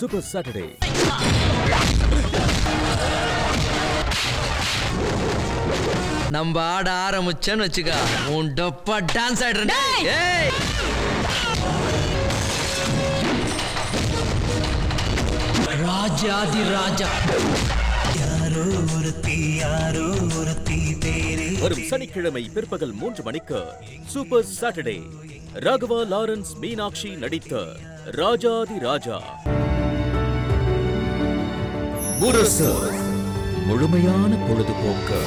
Super Saturday நம்ம ஆட ஆரம்பிச்சேன்னு வச்சுக்க. உன் டப்பா டான்ஸ் ஆடுறேன் ஏய்! ராஜாதி ராஜா. வரும் சனிக்கிழமை பிற்பகல் மூன்று மணிக்கு super Saturday Raghava Lawrence Meenakshi நடித்த ராஜாதி ராஜா. முரசு. முழுமையான பொழுதுபோக்கு.